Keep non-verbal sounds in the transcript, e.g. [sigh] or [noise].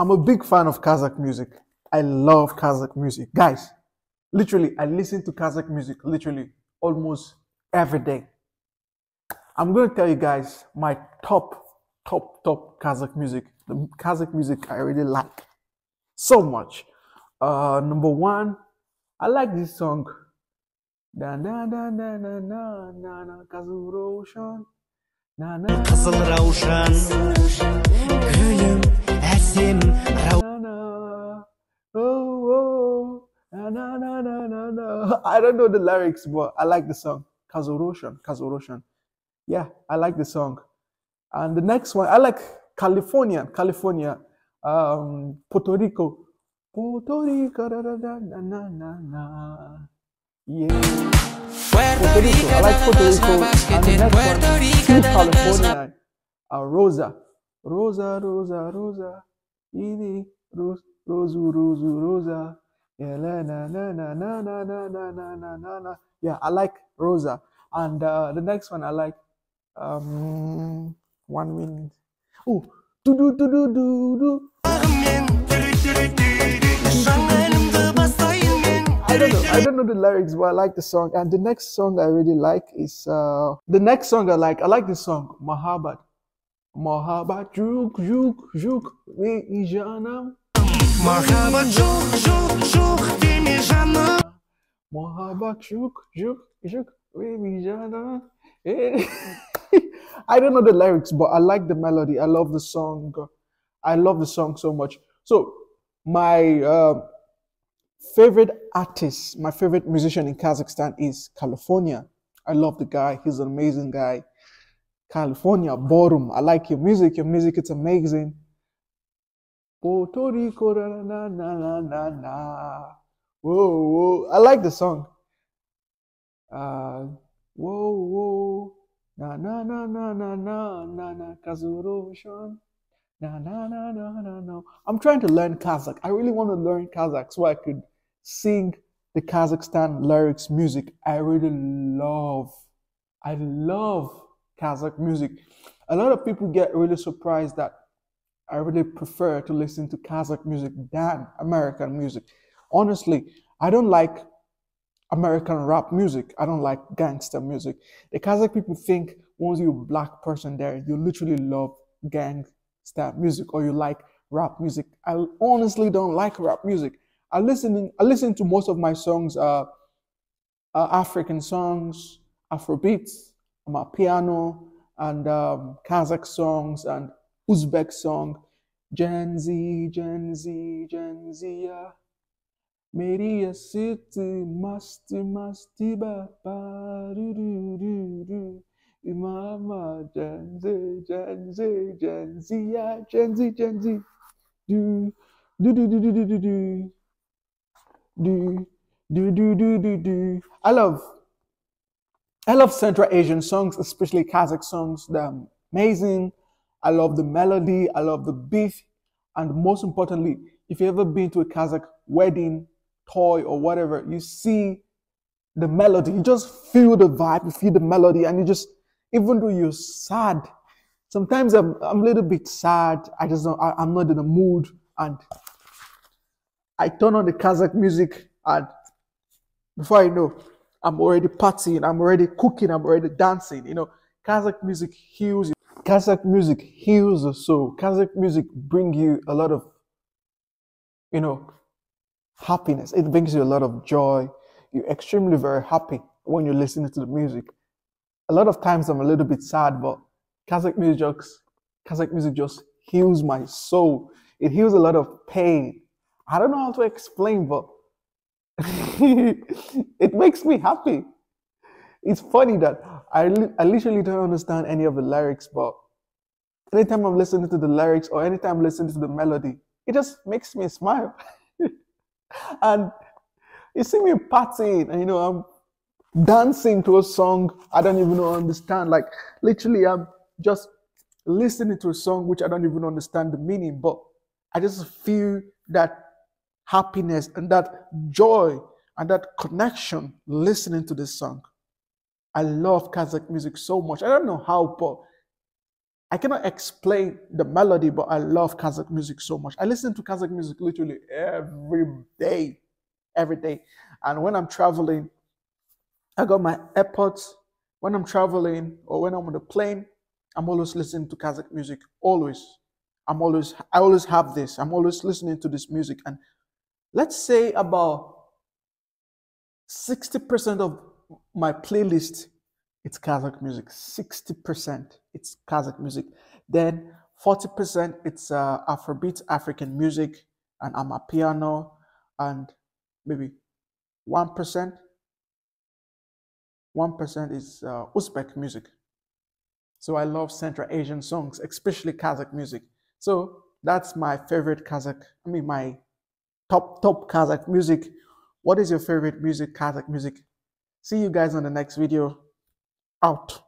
I'm a big fan of Kazakh music. I love Kazakh music. Guys, literally, I listen to Kazakh music literally almost every day. I'm going to tell you guys my top, top, top Kazakh music. The Kazakh music I really like so much. Uh, number one, I like this song. Na na na na na na na. Na na na. Na na na na na na. I don't know the lyrics, but I like the song. Kazuroshan. Kazuroshan. Yeah, I like the song. And the next one, I like California. California. Um, Puerto Rico. Puerto Rico. Da, da, da, na na na na. Yeah. Puerto Rico. I like Puerto Rico. And the next one, still California. Uh, Rosa. Rosa, Rosa, Rosa. Ini, Ros, Rosu, Rosu, Rosa. Yeah, na, na, na, na, na, na, na, na, na, na, na. Yeah, I like Rosa. And uh, the next one I like, um, one minute. Oh, do, do, do, do, do, do. I don't know. I don't know the lyrics, but I like the song. And the next song I really like is uh the next song I like. I like this song, Mahabat. Mahabat juk juk juk ve ijanam. Merhaba çok çok çok değil mi canım juk juk juk ve. Eh. [laughs] I don't know the lyrics, but I like the melody. I love the song. I love the song so much. So my uh, favorite artist, my favorite musician in Kazakhstan is California. I love the guy. He's an amazing guy. California, Borum. I like your music. Your music is amazing. Puerto Rico, na na na na na. Whoa, whoa. I like the song. Uh, whoa, whoa. Na na na na na na na na Kazuroshan. Na na na na na na. I'm trying to learn Kazakh. I really want to learn Kazakh so I could sing the Kazakhstan lyrics music. I really love, I love Kazakh music. A lot of people get really surprised that I really prefer to listen to Kazakh music than American music. Honestly, I don't like American rap music. I don't like gangster music. The Kazakh people think once you're a black person there, you literally love gangster music or you like rap music. I honestly don't like rap music. I listen I listen to most of my songs uh, uh African songs, Afrobeats, my piano, and um, Kazakh songs and Uzbek song. Gen Z, Gen Z, Gen Z, yeah. मेरी city masti masti bapa do do do do Mama Gen Z Gen Z Gen Z yeah Gen Z Gen Z. Do do do do do do do do do do do do do do I love I love Central Asian songs, especially Kazakh songs. They're amazing. I love the melody. I love the beat. And most importantly, if you've ever been to a Kazakh wedding, toy, or whatever, you see the melody. You just feel the vibe, you feel the melody, and you just, even though you're sad, sometimes I'm, I'm a little bit sad. I just don't, I, I'm not in the mood. And I turn on the Kazakh music, and before I know, I'm already partying, I'm already cooking, I'm already dancing. You know, Kazakh music heals you. Kazakh music heals the soul. Kazakh music bring you a lot of, you know, happiness. It brings you a lot of joy. You're extremely very happy when you're listening to the music. A lot of times I'm a little bit sad, but Kazakh music just, Kazakh music just heals my soul. It heals a lot of pain. I don't know how to explain, but [laughs] it makes me happy. It's funny that I, I literally don't understand any of the lyrics, but anytime I'm listening to the lyrics or anytime I'm listening to the melody, it just makes me smile. [laughs] and you see me partying, and you know, I'm dancing to a song I don't even understand. Like literally, I'm just listening to a song which I don't even understand the meaning, but I just feel that happiness and that joy and that connection listening to this song. I love Kazakh music so much. I don't know how, but I cannot explain the melody, but I love Kazakh music so much. I listen to Kazakh music literally every day, every day. And when I'm traveling, I got my AirPods. When I'm traveling or when I'm on the plane, I'm always listening to Kazakh music. Always. I'm always, I always have this. I'm always listening to this music. And let's say about 60% of my playlist it's Kazakh music. 60% it's Kazakh music. Then 40% it's uh, Afrobeat, African music, and I'm a piano, and maybe 1%. 1% is uh, Uzbek music. So I love Central Asian songs, especially Kazakh music. So that's my favorite Kazakh, I mean, my top, top Kazakh music. What is your favorite music, Kazakh music? See you guys on the next video. Out.